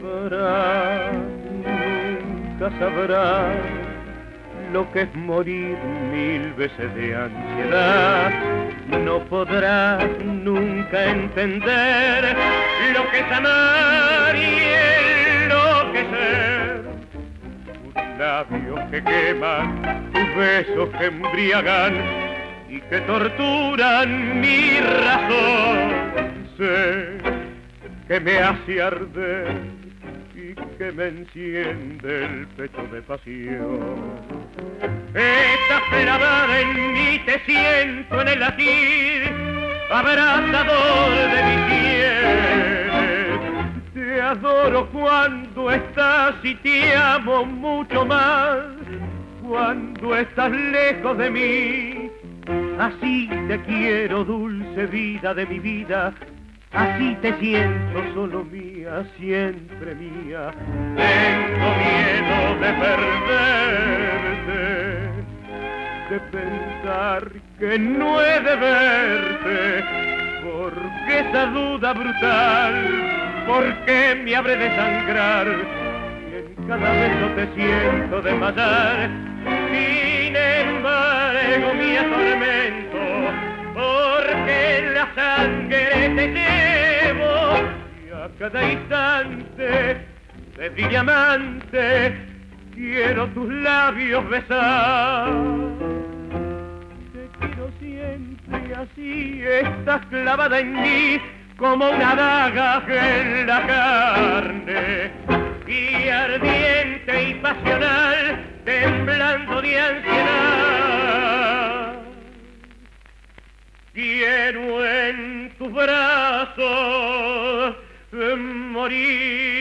sabrá, nunca sabrá lo que es morir mil veces de ansiedad. No podrás nunca entender lo que es amar y enloquecer. Tus labios que queman, tus besos que embriagan y que torturan mi razón. Sé que me hace arder y que me enciende el pecho de pasión. Clavada en mí, te siento en el latir, abrazador de mi piel. Te adoro cuando estás y te amo mucho más cuando estás lejos de mí. Así te quiero, dulce vida de mi vida, Así te siento solo mía, siempre mía. Tengo miedo de perderte, de pensar que no he de verte, porque esa duda brutal, porque me habré de sangrar, y en cada beso te siento desmayar. Sin embargo, mi atormento porque la sangre te cada instante de diamante quiero tus labios besar. Te quiero siempre así, estás clavada en mí como una daga en la carne y ardiente y pasional, temblando de ansiedad quiero en tus brazos morir.